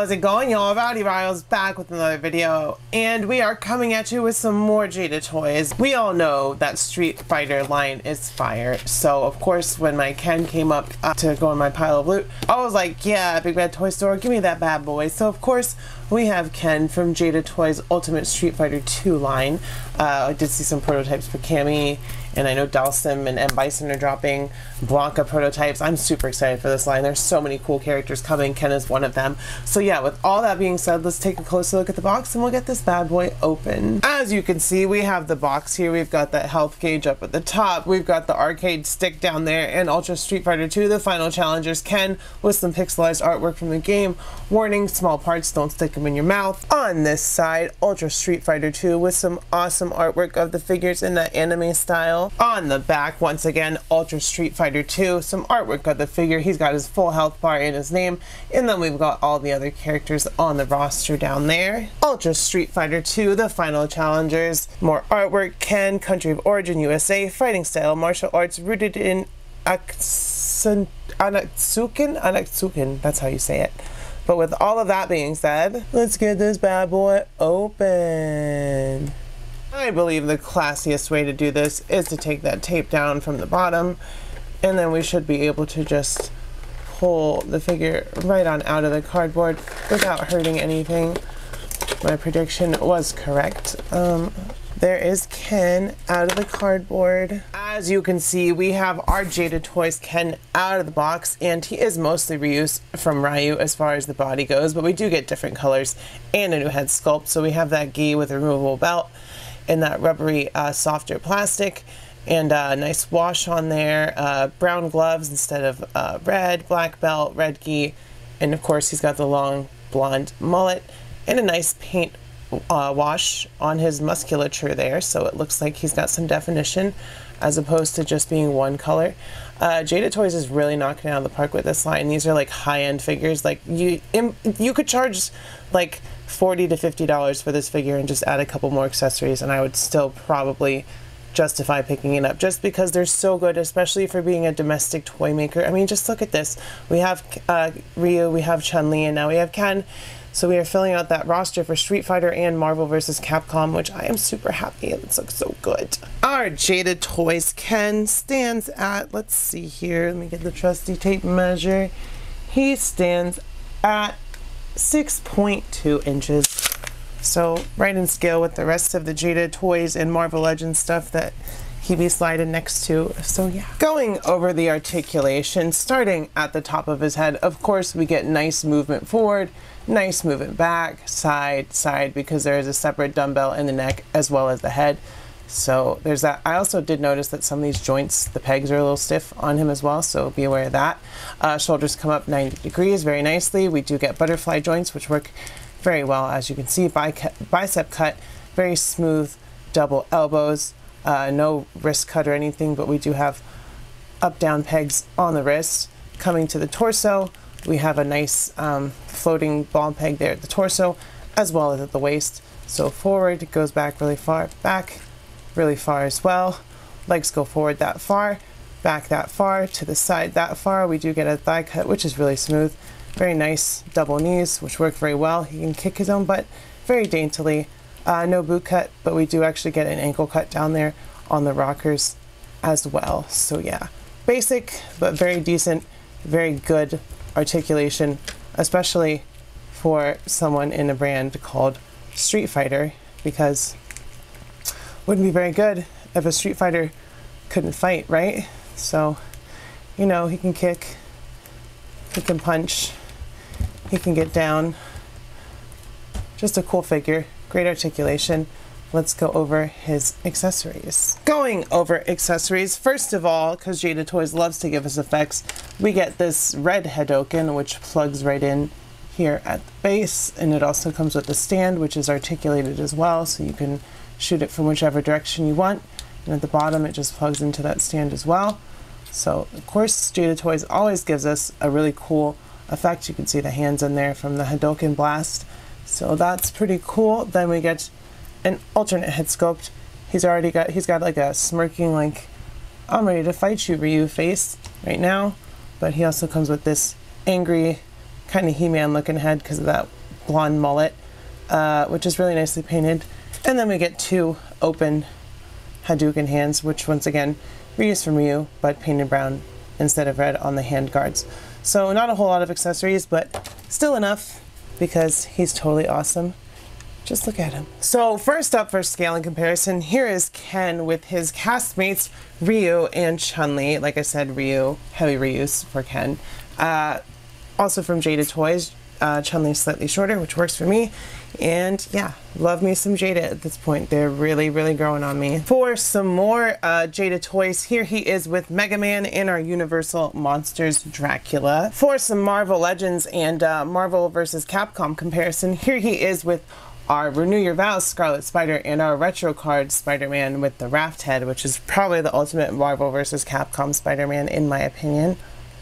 How's it going y'all? Rowdy Riles back with another video and we are coming at you with some more Jada toys. We all know that Street Fighter line is fire so of course when my Ken came up uh, to go in my pile of loot I was like yeah Big Bad Toy Store give me that bad boy. So of course we have Ken from Jada Toys Ultimate Street Fighter 2 line. Uh, I did see some prototypes for Cammy and I know Dhalsim and M. Bison are dropping Blanka prototypes. I'm super excited for this line. There's so many cool characters coming. Ken is one of them. So yeah, with all that being said, let's take a closer look at the box and we'll get this bad boy open. As you can see, we have the box here. We've got that health gauge up at the top. We've got the arcade stick down there and Ultra Street Fighter 2, the final challengers. Ken with some pixelized artwork from the game. Warning, small parts, don't stick them in your mouth. On this side, Ultra Street Fighter 2 with some awesome artwork of the figures in that anime style. On the back, once again, Ultra Street Fighter 2, some artwork of the figure. He's got his full health bar in his name. And then we've got all the other characters on the roster down there. Ultra Street Fighter 2, the final challengers. More artwork, Ken, country of origin, USA, fighting style, martial arts rooted in Aksukin, Anatsukin, that's how you say it. But with all of that being said, let's get this bad boy open. I believe the classiest way to do this is to take that tape down from the bottom and then we should be able to just pull the figure right on out of the cardboard without hurting anything. My prediction was correct. Um, there is Ken out of the cardboard. As you can see, we have our Jada Toys Ken out of the box, and he is mostly reused from Ryu as far as the body goes, but we do get different colors and a new head sculpt. So we have that gi with a removable belt and that rubbery, uh, softer plastic, and a nice wash on there, uh, brown gloves instead of uh, red, black belt, red gi, and of course he's got the long blonde mullet, and a nice paint uh, wash on his musculature there, so it looks like he's got some definition as opposed to just being one color. Uh, Jada Toys is really knocking out of the park with this line. These are like high-end figures. Like you, you could charge like forty to fifty dollars for this figure and just add a couple more accessories, and I would still probably justify picking it up just because they're so good, especially for being a domestic toy maker. I mean, just look at this. We have uh, Ryu, we have Chun Li, and now we have Ken. So we are filling out that roster for Street Fighter and Marvel vs. Capcom, which I am super happy. It looks so good. Our Jada Toys Ken stands at, let's see here, let me get the trusty tape measure. He stands at 6.2 inches. So right in scale with the rest of the Jada Toys and Marvel Legends stuff that he be sliding next to. So yeah. Going over the articulation, starting at the top of his head, of course we get nice movement forward, nice movement back, side, side, because there is a separate dumbbell in the neck as well as the head. So there's that. I also did notice that some of these joints, the pegs are a little stiff on him as well, so be aware of that. Uh, shoulders come up 90 degrees very nicely. We do get butterfly joints, which work very well, as you can see. Bicep cut, very smooth double elbows, uh, no wrist cut or anything, but we do have up-down pegs on the wrist. Coming to the torso, we have a nice um, floating ball peg there at the torso, as well as at the waist. So forward, goes back really far, back really far as well. Legs go forward that far, back that far, to the side that far. We do get a thigh cut, which is really smooth. Very nice double knees, which work very well. He can kick his own butt very daintily. Uh, no boot cut, but we do actually get an ankle cut down there on the rockers as well. So yeah, basic, but very decent, very good articulation, especially for someone in a brand called Street Fighter, because wouldn't be very good if a Street Fighter couldn't fight, right? So, you know, he can kick, he can punch, he can get down. Just a cool figure, great articulation. Let's go over his accessories. Going over accessories, first of all, because Jada Toys loves to give us effects, we get this red Hadoken, which plugs right in here at the base, and it also comes with a stand, which is articulated as well, so you can shoot it from whichever direction you want. And at the bottom, it just plugs into that stand as well. So, of course, Jada Toys always gives us a really cool effect. You can see the hands in there from the Hadoken Blast. So that's pretty cool. Then we get an alternate head sculpt. He's already got, he's got like a smirking, like, I'm ready to fight you, Ryu face right now. But he also comes with this angry kind of He-Man looking head because of that blonde mullet, uh, which is really nicely painted. And then we get two open Hadouken hands, which once again, reused from Ryu, but painted brown instead of red on the hand guards. So not a whole lot of accessories, but still enough because he's totally awesome. Just look at him. So first up for scale and comparison, here is Ken with his castmates Ryu and Chun-Li. Like I said, Ryu, heavy reuse for Ken. Uh, also from Jada Toys, uh, Chun-Li slightly shorter, which works for me. And yeah, love me some Jada at this point. They're really, really growing on me. For some more uh, Jada toys, here he is with Mega Man in our Universal Monsters Dracula. For some Marvel Legends and uh, Marvel vs. Capcom comparison, here he is with our Renew Your Vows Scarlet Spider and our retro card Spider-Man with the raft head, which is probably the ultimate Marvel vs. Capcom Spider-Man in my opinion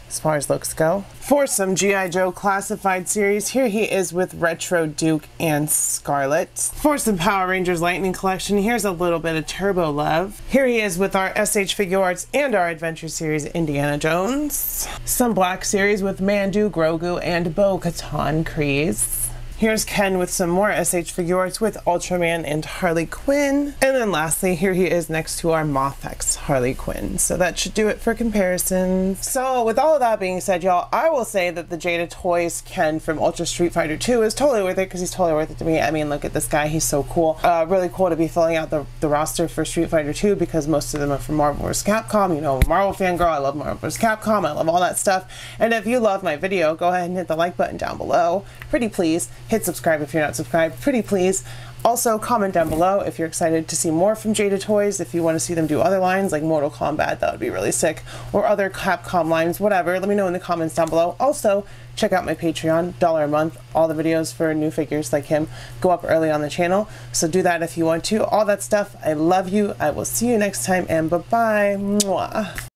as far as looks go. For some G.I. Joe classified series, here he is with Retro Duke and Scarlett. For some Power Rangers Lightning Collection, here's a little bit of Turbo Love. Here he is with our SH Figuarts and our Adventure Series Indiana Jones. Some Black Series with Mando, Grogu, and Bo-Katan Kryze. Here's Ken with some more SH figures with Ultraman and Harley Quinn. And then lastly, here he is next to our Mafex Harley Quinn. So that should do it for comparisons. So with all of that being said, y'all, I will say that the Jada Toys Ken from Ultra Street Fighter 2 is totally worth it because he's totally worth it to me. I mean, look at this guy. He's so cool. Uh, really cool to be filling out the, the roster for Street Fighter 2 because most of them are from Marvel vs. Capcom. You know, Marvel fangirl. I love Marvel vs. Capcom. I love all that stuff. And if you love my video, go ahead and hit the like button down below. Pretty please hit subscribe if you're not subscribed, pretty please. Also, comment down below if you're excited to see more from Jada Toys, if you want to see them do other lines like Mortal Kombat, that would be really sick, or other Capcom lines, whatever. Let me know in the comments down below. Also, check out my Patreon, dollar a month. All the videos for new figures like him go up early on the channel, so do that if you want to. All that stuff. I love you. I will see you next time, and bye-bye.